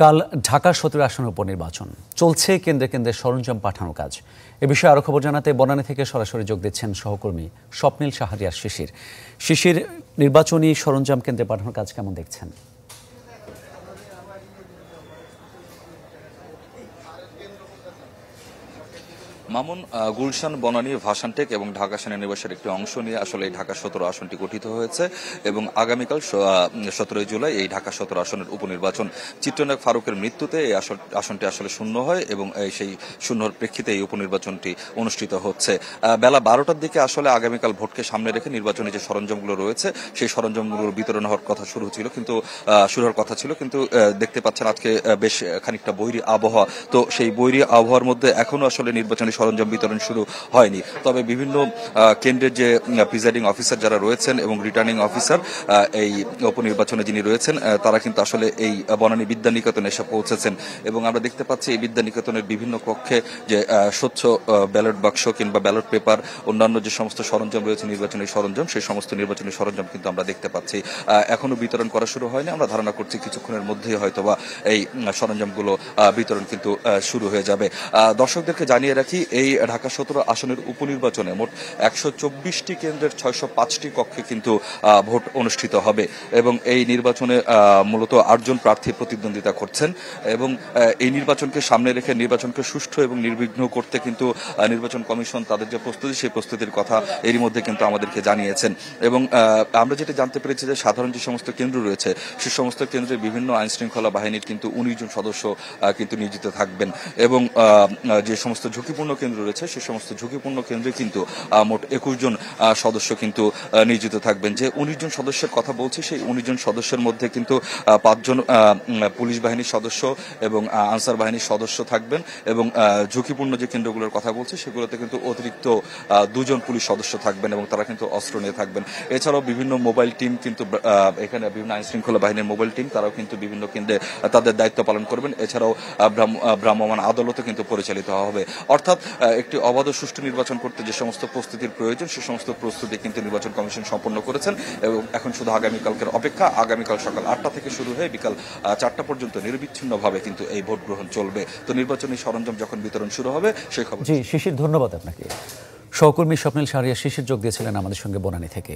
কাল ঢাকা সতেরো আসনের উপনির্বাচন চলছে কেন্দ্রে কেন্দ্রে সরঞ্জাম পাঠানো কাজ। এ বিষয়ে আরও খবর জানাতে বনানী থেকে সরাসরি যোগ দিচ্ছেন সহকর্মী স্বপ্নীল সাহারিয়ার শিশির। শিশির, নির্বাচনী সরঞ্জাম কেন্দ্রে পাঠানোর কাজ কেমন দেখছেন? মামুন গুলশান, বনানী, ভাসানটেক এবং ঢাকা সেনানিবাসের একটি অংশ নিয়ে আসলে এই ঢাকা সতেরো আসনটি গঠিত হয়েছে এবং আগামীকাল সতেরোই জুলাই এই ঢাকা সতেরো আসনের উপনির্বাচন। চিত্রনায়ক ফারুকের মৃত্যুতে এই আসনটি আসলে শূন্য হয় এবং সেই শূন্যর প্রেক্ষিতে এই উপনির্বাচনটি অনুষ্ঠিত হচ্ছে। বেলা বারোটার দিকে আসলে আগামীকাল ভোটকে সামনে রেখে নির্বাচনী যে সরঞ্জামগুলো রয়েছে, সেই সরঞ্জামগুলোর বিতরণ হওয়ার কথা শুরু ছিল কিন্তু শুরু হওয়ার কথা ছিল কিন্তু দেখতে পাচ্ছেন আজকে বেশ খানিকটা বৈরী আবহাওয়া। তো সেই বৈরী আবহাওয়ার মধ্যে এখনও আসলে নির্বাচনী সরঞ্জাম বিতরণ শুরু হয়নি। তবে বিভিন্ন কেন্দ্রের যে প্রিজাইডিং অফিসার যারা রয়েছেন এবং রিটার্নিং অফিসার এই উপনির্বাচনে যিনি রয়েছেন তারা কিন্তু আসলে এই বনানী বিদ্যানিকেতনে এসে পৌঁছেছেন। এবং আমরা দেখতে পাচ্ছি এই বিদ্যানিকেতনের বিভিন্ন কক্ষে যে স্বচ্ছ ব্যালট বাক্স কিংবা ব্যালট পেপার অন্যান্য যে সমস্ত সরঞ্জাম রয়েছে, নির্বাচনী সরঞ্জাম, সেই সমস্ত নির্বাচনী সরঞ্জাম কিন্তু আমরা দেখতে পাচ্ছি। এখনও বিতরণ করা শুরু হয়নি। আমরা ধারণা করছি কিছুক্ষণের মধ্যেই হয়তোবা এই সরঞ্জামগুলো বিতরণ কিন্তু শুরু হয়ে যাবে। দর্শকদেরকে জানিয়ে রাখি এই ঢাকা সতেরো আসনের উপনির্বাচনে মোট একশো চব্বিশটি কেন্দ্রের ছয়শো পাঁচটি কক্ষে কিন্তু ভোট অনুষ্ঠিত হবে এবং এই নির্বাচনে মূলত আটজন প্রার্থী প্রতিদ্বন্দ্বিতা করছেন এবং এই নির্বাচনকে সামনে রেখে নির্বাচনকে সুষ্ঠু এবং নির্বিঘ্ন করতে কিন্তু নির্বাচন কমিশন তাদের যে প্রস্তুতি, সেই প্রস্তুতির কথা এরই মধ্যে কিন্তু আমাদেরকে জানিয়েছেন এবং আমরা যেটা জানতে পেরেছি যে সাধারণ যে সমস্ত কেন্দ্র রয়েছে, সে সমস্ত কেন্দ্রে বিভিন্ন আইন শৃঙ্খলা বাহিনীর কিন্তু উনিশ জন সদস্য কিন্তু নিয়োজিত থাকবেন এবং যে সমস্ত ঝুঁকিপূর্ণ কেন্দ্র রয়েছে, সে সমস্ত ঝুঁকিপূর্ণ কেন্দ্রে কিন্তু মোট একুশ জন সদস্য কিন্তু নিয়োজিত থাকবেন। যে উনিশ জন সদস্যের কথা বলছি, সেই উনিশ জন সদস্যের মধ্যে কিন্তু পাঁচজন পুলিশ বাহিনীর সদস্য এবং আনসার বাহিনীর সদস্য থাকবেন এবং ঝুঁকিপূর্ণ যে কেন্দ্রগুলোর কথা বলছি, সেগুলোতে কিন্তু অতিরিক্ত দুজন পুলিশ সদস্য থাকবেন এবং তারা কিন্তু অস্ত্র নিয়ে থাকবেন। এছাড়াও বিভিন্ন মোবাইল টিম কিন্তু এখানে বিভিন্ন আইন শৃঙ্খলা বাহিনীর মোবাইল টিম, তারাও কিন্তু বিভিন্ন কেন্দ্রে তাদের দায়িত্ব পালন করবেন। এছাড়াও ভ্রাম্যমান ভ্রাম- আদালতও কিন্তু পরিচালিত হবে। অর্থাৎ একটি অবাধ সুষ্ঠু নির্বাচন করতে যে সমস্ত প্রস্তুতির প্রয়োজন, সে সমস্ত প্রস্তুতি কিন্তু নির্বাচন কমিশন সম্পন্ন করেছেন এবং এখন শুধু আগামীকালকের অপেক্ষা আগামীকাল সকাল আটটা থেকে শুরু হয়ে বিকাল চারটা পর্যন্ত নির্বিচ্ছিন্নভাবে কিন্তু এই ভোট গ্রহণ চলবে। তো নির্বাচনী সরঞ্জাম যখন বিতরণ শুরু হবে, সেই খবর জি, শিশির, ধন্যবাদ আপনাকে। সহকর্মী স্বপ্নীল সারিয়া শিশির যোগ দিয়েছিলেন আমাদের সঙ্গে বনানী থেকে।